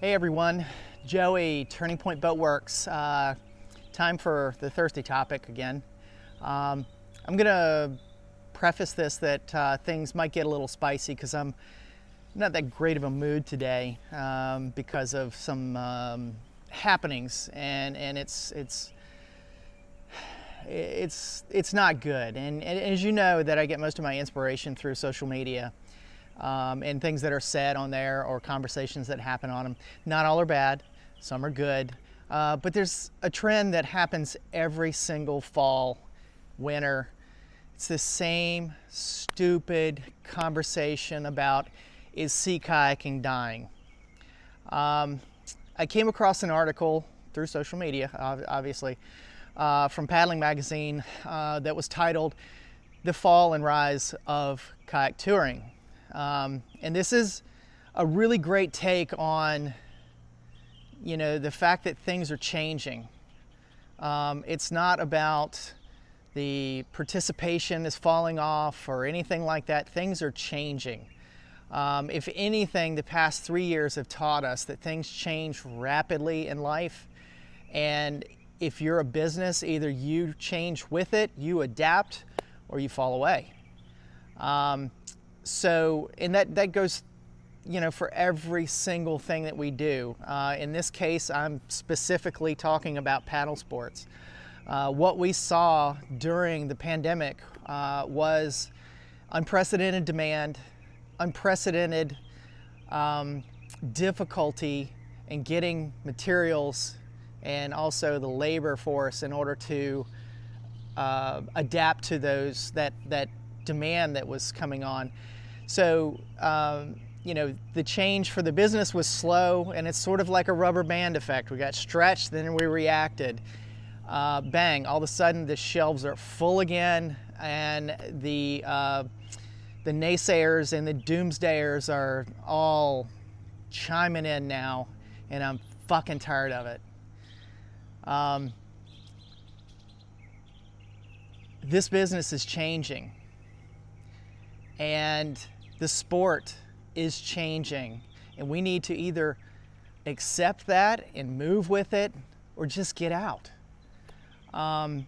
Hey everyone, Joey, Turning Point Boatworks. Uh, time for the Thursday topic again. Um, I'm gonna preface this that uh, things might get a little spicy because I'm not that great of a mood today um, because of some um, happenings and, and it's, it's, it's, it's not good. And, and as you know that I get most of my inspiration through social media um, and things that are said on there or conversations that happen on them. Not all are bad, some are good. Uh, but there's a trend that happens every single fall, winter. It's the same stupid conversation about is sea kayaking dying? Um, I came across an article through social media, obviously, uh, from Paddling Magazine uh, that was titled The Fall and Rise of Kayak Touring. Um, and this is a really great take on, you know, the fact that things are changing. Um, it's not about the participation is falling off or anything like that. Things are changing. Um, if anything, the past three years have taught us that things change rapidly in life. And if you're a business, either you change with it, you adapt, or you fall away. Um, so, and that, that goes, you know, for every single thing that we do. Uh, in this case, I'm specifically talking about paddle sports. Uh, what we saw during the pandemic uh, was unprecedented demand, unprecedented um, difficulty in getting materials and also the labor force in order to uh, adapt to those that that demand that was coming on. So, um, you know, the change for the business was slow and it's sort of like a rubber band effect. We got stretched, then we reacted. Uh, bang, all of a sudden the shelves are full again and the, uh, the naysayers and the doomsdayers are all chiming in now and I'm fucking tired of it. Um, this business is changing and the sport is changing and we need to either accept that and move with it or just get out. Um,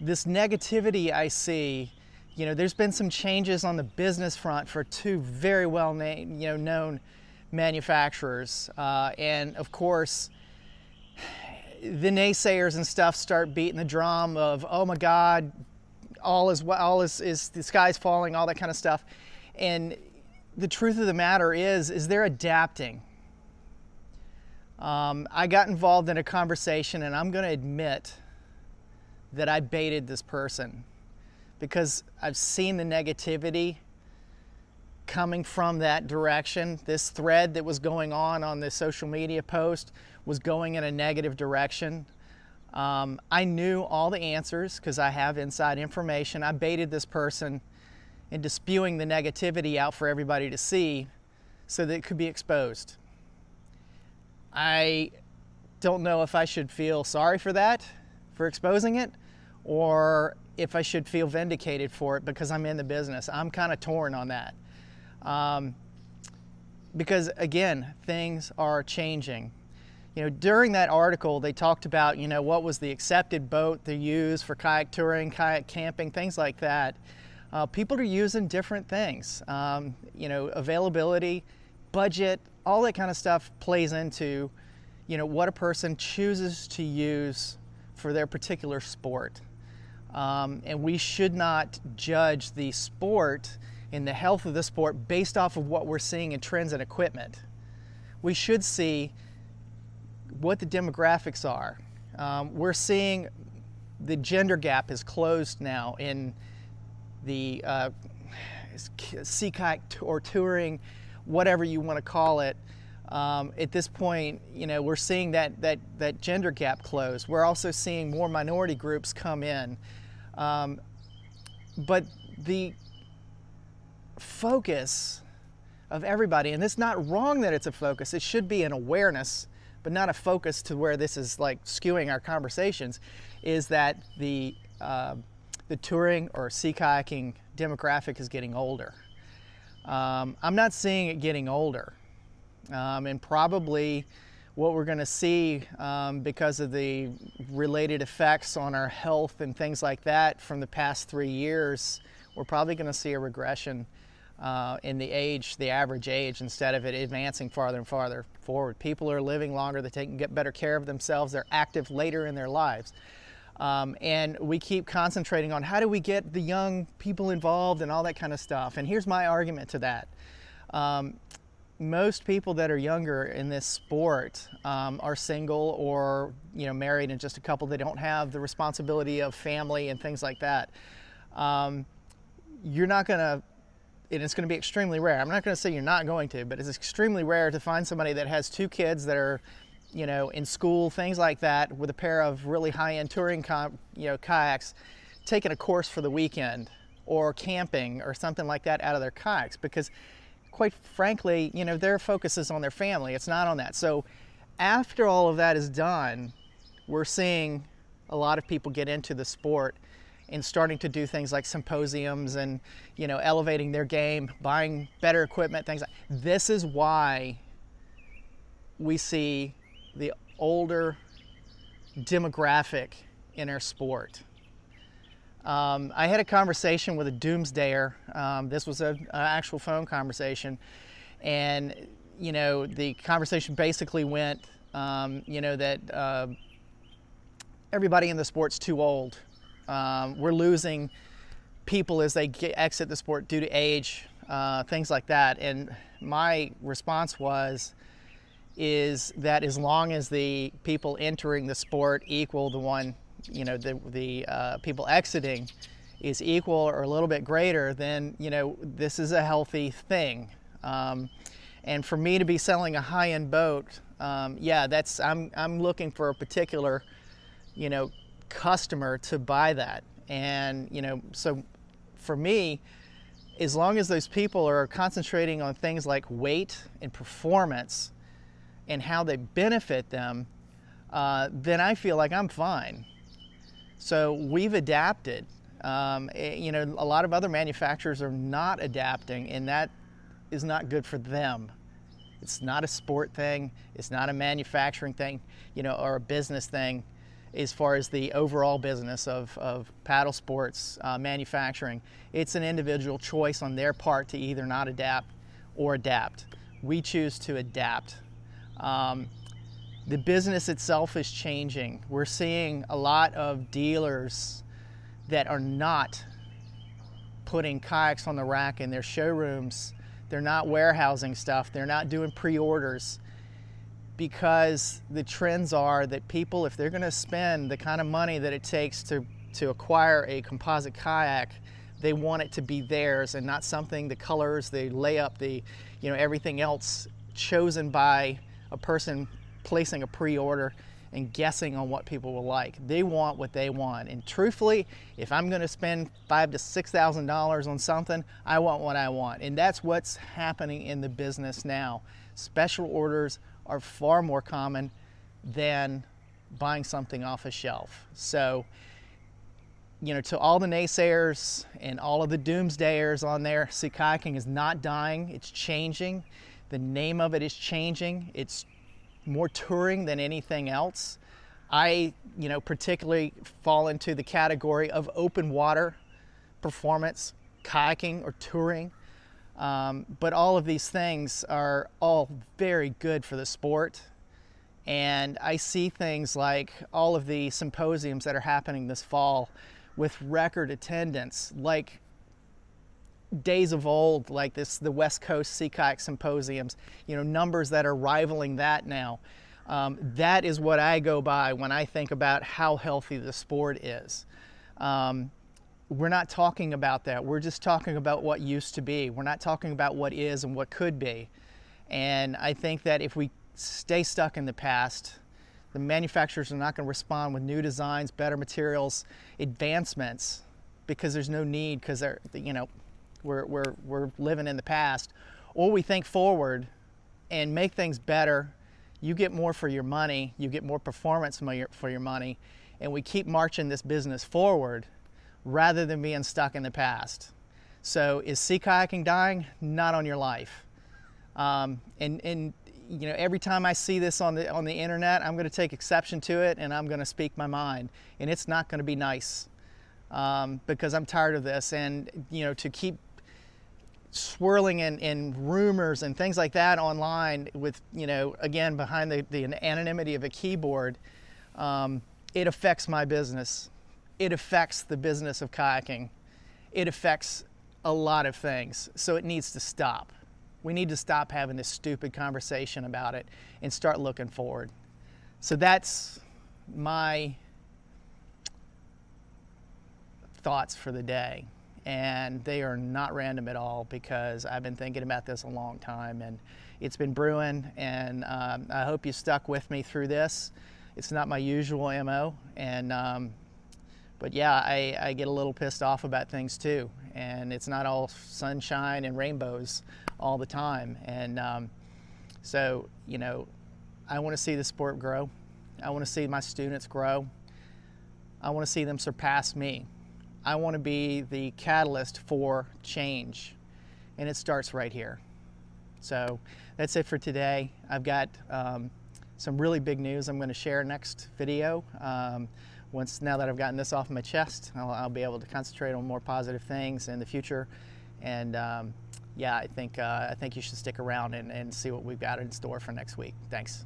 this negativity I see, you know, there's been some changes on the business front for two very well you know, known manufacturers. Uh, and of course, the naysayers and stuff start beating the drum of, oh my God, all is all is, is the sky's falling, all that kind of stuff. And the truth of the matter is, is they're adapting. Um, I got involved in a conversation, and I'm going to admit that I baited this person because I've seen the negativity coming from that direction. This thread that was going on on the social media post was going in a negative direction. Um, I knew all the answers because I have inside information. I baited this person into spewing the negativity out for everybody to see so that it could be exposed. I don't know if I should feel sorry for that, for exposing it, or if I should feel vindicated for it because I'm in the business. I'm kind of torn on that. Um, because again, things are changing you know, during that article, they talked about, you know, what was the accepted boat to use for kayak touring, kayak camping, things like that. Uh, people are using different things. Um, you know, availability, budget, all that kind of stuff plays into, you know, what a person chooses to use for their particular sport. Um, and we should not judge the sport and the health of the sport based off of what we're seeing in trends and equipment. We should see what the demographics are. Um, we're seeing the gender gap is closed now in the uh, kayak or touring, whatever you want to call it. Um, at this point, you know, we're seeing that, that, that gender gap close. We're also seeing more minority groups come in. Um, but the focus of everybody, and it's not wrong that it's a focus, it should be an awareness but not a focus to where this is like skewing our conversations, is that the, uh, the touring or sea kayaking demographic is getting older. Um, I'm not seeing it getting older. Um, and probably what we're going to see um, because of the related effects on our health and things like that from the past three years, we're probably going to see a regression uh, in the age, the average age, instead of it advancing farther and farther forward. People are living longer, they can get better care of themselves, they're active later in their lives. Um, and we keep concentrating on how do we get the young people involved and all that kind of stuff. And here's my argument to that. Um, most people that are younger in this sport um, are single or you know married and just a couple. They don't have the responsibility of family and things like that. Um, you're not going to, and it's going to be extremely rare. I'm not going to say you're not going to, but it's extremely rare to find somebody that has two kids that are, you know, in school, things like that, with a pair of really high-end touring, you know, kayaks, taking a course for the weekend or camping or something like that out of their kayaks because quite frankly, you know, their focus is on their family. It's not on that. So after all of that is done, we're seeing a lot of people get into the sport and starting to do things like symposiums and you know elevating their game buying better equipment things like this is why we see the older demographic in our sport um, I had a conversation with a doomsdayer. Um, this was an actual phone conversation. And, you know, the conversation basically went, um, you know, that uh, everybody in the sport's too old. Um, we're losing people as they get, exit the sport due to age, uh, things like that. And my response was, is that as long as the people entering the sport equal the one you know the the uh, people exiting is equal or a little bit greater, then you know this is a healthy thing. Um, and for me to be selling a high-end boat, um, yeah, that's I'm I'm looking for a particular, you know, customer to buy that. And you know, so for me, as long as those people are concentrating on things like weight and performance and how they benefit them, uh, then I feel like I'm fine. So we've adapted. Um, eh, you know, a lot of other manufacturers are not adapting, and that is not good for them. It's not a sport thing. It's not a manufacturing thing, you know, or a business thing as far as the overall business of, of paddle sports uh, manufacturing. It's an individual choice on their part to either not adapt or adapt. We choose to adapt. Um, the business itself is changing. We're seeing a lot of dealers that are not putting kayaks on the rack in their showrooms. They're not warehousing stuff. They're not doing pre-orders because the trends are that people, if they're going to spend the kind of money that it takes to, to acquire a composite kayak, they want it to be theirs and not something, the colors, the layup, the, you know, everything else chosen by a person placing a pre-order and guessing on what people will like. They want what they want. And truthfully, if I'm gonna spend five to six thousand dollars on something, I want what I want. And that's what's happening in the business now. Special orders are far more common than buying something off a shelf. So, you know, to all the naysayers and all of the doomsdayers on there, sea kayaking is not dying, it's changing. The name of it is changing. It's more touring than anything else. I, you know, particularly fall into the category of open water performance, kayaking or touring. Um, but all of these things are all very good for the sport. And I see things like all of the symposiums that are happening this fall with record attendance, like days of old, like this, the West Coast Sea Kayak Symposiums, you know, numbers that are rivaling that now. Um, that is what I go by when I think about how healthy the sport is. Um, we're not talking about that. We're just talking about what used to be. We're not talking about what is and what could be. And I think that if we stay stuck in the past, the manufacturers are not going to respond with new designs, better materials, advancements, because there's no need, because they're, you know, we're, we're, we're living in the past, or we think forward and make things better. You get more for your money, you get more performance for your money, and we keep marching this business forward rather than being stuck in the past. So is sea kayaking dying? Not on your life. Um, and, and you know, every time I see this on the on the internet, I'm going to take exception to it, and I'm going to speak my mind, and it's not going to be nice um, because I'm tired of this, and you know, to keep swirling in, in rumors and things like that online with you know again behind the, the anonymity of a keyboard um, it affects my business it affects the business of kayaking it affects a lot of things so it needs to stop we need to stop having this stupid conversation about it and start looking forward. So that's my thoughts for the day. And they are not random at all because I've been thinking about this a long time and it's been brewing. And um, I hope you stuck with me through this. It's not my usual MO. And um, but yeah, I, I, get a little pissed off about things too. And it's not all sunshine and rainbows all the time. And um, so, you know, I want to see the sport grow. I want to see my students grow. I want to see them surpass me. I want to be the catalyst for change. And it starts right here. So that's it for today. I've got um, some really big news I'm going to share next video. Um, once now that I've gotten this off my chest, I'll, I'll, be able to concentrate on more positive things in the future. And um, yeah, I think uh, I think you should stick around and, and see what we've got in store for next week. Thanks.